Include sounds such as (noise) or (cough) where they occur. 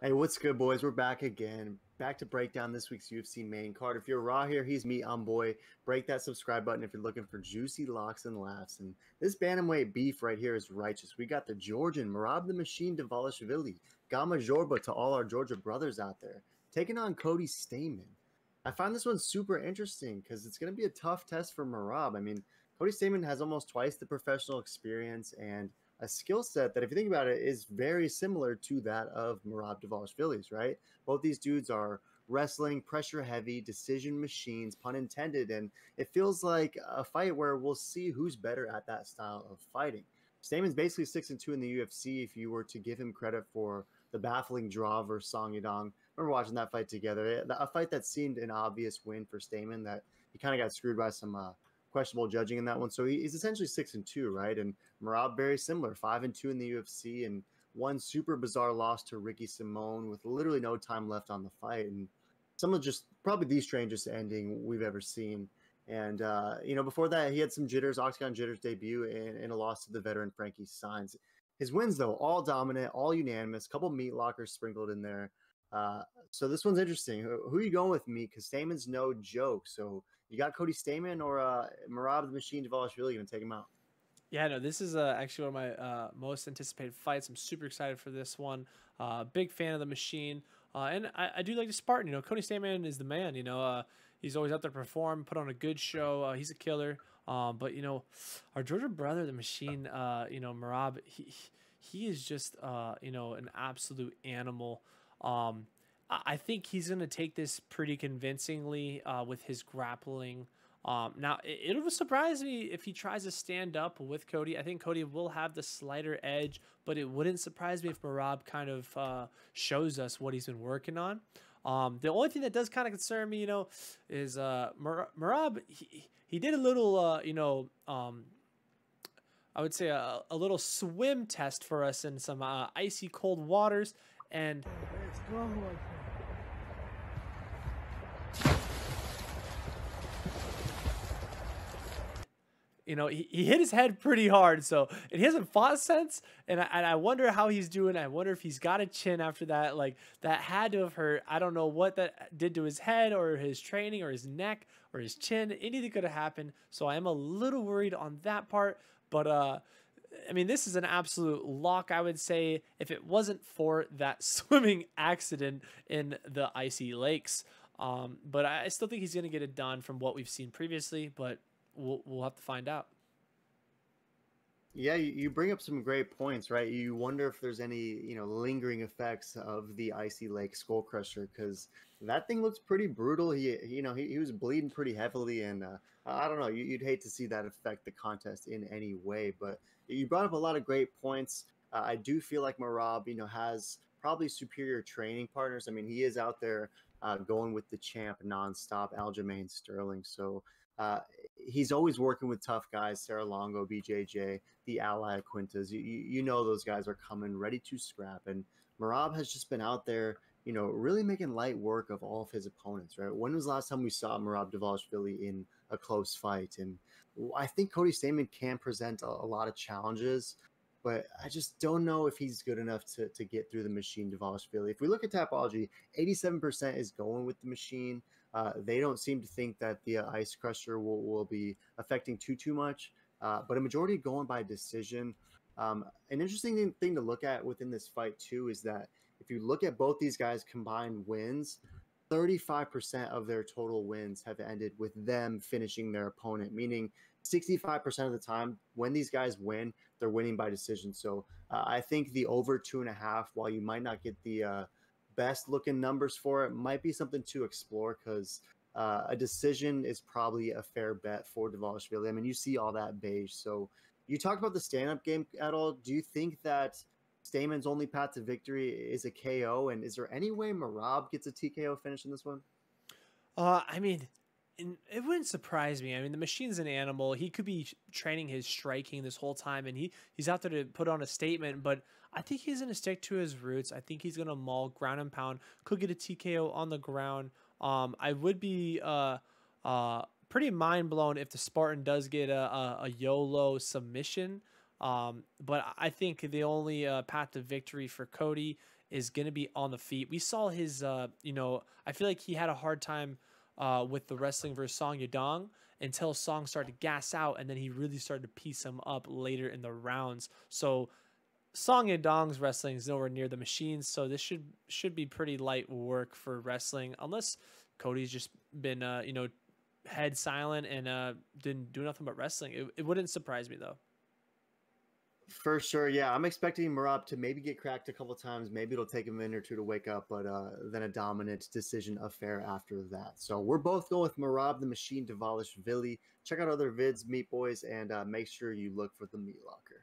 Hey, what's good, boys? We're back again. Back to break down this week's UFC main card. If you're raw here, he's me, I'm boy. Break that subscribe button if you're looking for juicy locks and laughs. And this bantamweight beef right here is righteous. We got the Georgian Merab the Machine Dvalishvili, Gama Jorba to all our Georgia brothers out there, taking on Cody Stamann. I find this one super interesting because it's going to be a tough test for Merab. I mean, Cody Stamann has almost twice the professional experience and – a skill set that, if you think about it, is very similar to that of Merab Dvalishvili's, right? Both these dudes are wrestling, pressure heavy, decision machines, pun intended. And it feels like a fight where we'll see who's better at that style of fighting. Stamann's basically six and two in the UFC. If you were to give him credit for the baffling draw versus Song Yadong, remember watching that fight together. A fight that seemed an obvious win for Stamann that he kind of got screwed by some uh, questionable judging in that one. So he's essentially six and two, right? And Merab very similar, five and two in the UFC, and one super bizarre loss to Ricky Simón with literally no time left on the fight, and some of just probably the strangest ending we've ever seen. And uh, you know, before that, he had some jitters, Octagon jitters debut, and, and a loss to the veteran Frankie Saenz. His wins, though, all dominant, all unanimous, couple meat lockers sprinkled in there. Uh, so this one's interesting. Who, who, are you going with me? Because Stamann's no joke. So you got Cody Stamann or uh, Merab the Machine Dvalishvili going to take him out? Yeah, no, this is uh, actually one of my uh, most anticipated fights. I'm super excited for this one. Uh, big fan of the machine. Uh, and I, I, do like the Spartan. You know, Cody Stamann is the man. You know, uh, he's always out there perform, put on a good show. Uh, he's a killer. Um, but, you know, our Georgia brother, the machine, you know, Merab, he, he is just, you know, an absolute animal. Um, I think he's going to take this pretty convincingly with his grappling. Um, now it, will surprise me if he tries to stand up with Cody. I think Cody will have the slighter edge, but it wouldn't surprise me if Merab kind of uh, shows us what he's been working on. Um, the only thing that does kind of concern me, you know, is uh, Merab. He, he did a little, uh, you know, um, I would say a, a, little swim test for us in some uh, icy cold waters, and. You know, he, he hit his head pretty hard, so and he hasn't fought since. And I, and I wonder how he's doing. I wonder if he's got a chin after that. Like that had to have hurt. I don't know what that did to his head or his training or his neck or his chin. Anything could have happened. So I am a little worried on that part. But uh, I mean, this is an absolute lock, I would say, if it wasn't for that (laughs) swimming accident in the icy lakes. Um, but I still think he's going to get it done from what we've seen previously. But we'll we'll have to find out. Yeah, you bring up some great points, right? You wonder if there's any, you know, lingering effects of the icy lake skull crusher because that thing looks pretty brutal. He, you know, he, he was bleeding pretty heavily, and uh, I don't know. You'd hate to see that affect the contest in any way. But you brought up a lot of great points. Uh, I do feel like Merab, you know, has probably superior training partners. I mean, he is out there uh, going with the champ nonstop, Aljamain Sterling. So uh, he's always working with tough guys, Serra-Longo, BJJ, the Ally Quintas. You, you know those guys are coming ready to scrap. And Merab has just been out there, you know, really making light work of all of his opponents, right? When was the last time we saw Marab Merab Dvalishvili in a close fight? And I think Cody Stamann can present a, a lot of challenges, but I just don't know if he's good enough to, to get through the machine Dvalishvili. If we look at Tapology, 87% is going with the machine. Uh, they don't seem to think that the uh, ice crusher will, will be affecting too too much, uh, but a majority going by decision. Um, an interesting thing to look at within this fight too is that if you look at both these guys combined wins, 35% of their total wins have ended with them finishing their opponent, meaning 65% of the time when these guys win, they're winning by decision. So uh, I think the over two and a half, while you might not get the uh, best looking numbers for it might be something to explore because uh, a decision is probably a fair bet for Dvalishvili. I mean, you see all that beige. So you talked about the stand up game at all. Do you think that Stamann's only path to victory is a KO? And is there any way Merab gets a TKO finish in this one? Uh, I mean, it wouldn't surprise me. I mean, the machine's an animal. He could be training his striking this whole time, and he he's out there to put on a statement. But I think he's going to stick to his roots. I think he's going to maul, ground and pound. Could get a TKO on the ground. Um, I would be uh uh pretty mind blown if the Spartan does get a a, a YOLO submission. Um, but I think the only uh, path to victory for Cody is going to be on the feet. We saw his, uh, you know, I feel like he had a hard time uh, with the wrestling versus Song Yadong until Song started to gas out, and then he really started to piece him up later in the rounds. So Song Yadong's wrestling is nowhere near the machines, so this should should be pretty light work for wrestling, unless Cody's just been, uh, you know, head silent and uh, didn't do nothing but wrestling. It, it wouldn't surprise me though. For sure, yeah. I'm expecting Merab to maybe get cracked a couple times. Maybe it'll take a minute or two to wake up, but uh, then a dominant decision affair after that. So we're both going with Merab the Machine Dvalishvili. Check out other vids, Meat Boys, and uh, make sure you look for the Meat Locker.